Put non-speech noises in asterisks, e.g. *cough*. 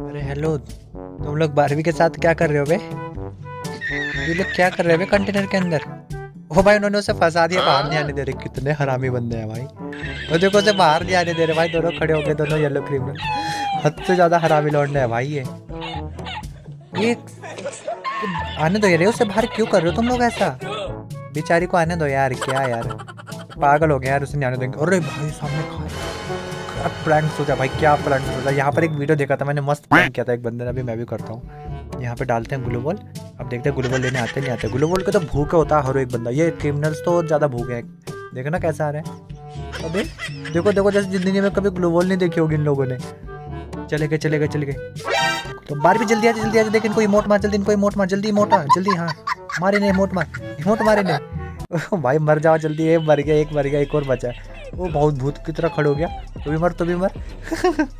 अरे हेलो, तुम लोग बारहवीं के साथ क्या कर रहे हो बे? ये लोग क्या कर रहे हो बे कंटेनर के अंदर? ओ भाई, उन्होंने उसे फंसा दिया, बाहर नहीं आने दे रहे। कितने हरामी बंदे हैं भाई। तो देखो उसे बाहर नहीं आने दे रहे, भाई, दोनों खड़े हो गए दोनों येलो क्रीम में। हद से ज़्यादा हरामी लौंडे हैं भाई ये। ये आने दो यार उसे बाहर क्यों कर रहे हो तुम लोग ऐसा? बेचारी को आने दो यार, क्या यार। पागल हो गया यार उसे नहीं आने देंगे अरे भाई, सामने खा प्रैंक सोचा भाई, क्या प्रैंक सोचा? यहाँ पर एक वीडियो देखा था मैंने, मस्त प्रैंक किया था एक बंदे ने, अभी मैं भी करता हूँ। यहाँ पे डालते हैं ग्लूबॉल अब देखते हैं ग्लूबॉल लेने आते नहीं आते। ग्लूबॉल के तो भूखे होता है हर एक बंदा। ये क्रिमिनल्स तो ज़्यादा भूखे हैं। देखो ना कैसा आ रहे हैं। अबे, देखो देखो, जैसे ज़िंदगी में कभी ग्लूबॉल नहीं देखी होगी इन लोगों ने। चले गए चले गए चले गए। तो बार भी जल्दी आ जल्दी आ देख, इनको इमोट मार, जल्दी, इनको इमोट मार, जल्दी इमोट जल्दी हाँ। मारे नहीं इमोट मार इमोट मारे नहीं *laughs* भाई मर जाओ जल्दी, एक मर गया, एक मर गया, एक और बचा वो बहुत भूत की तरह खड़ो हो गया। तो भी मर तो भी मर। *laughs*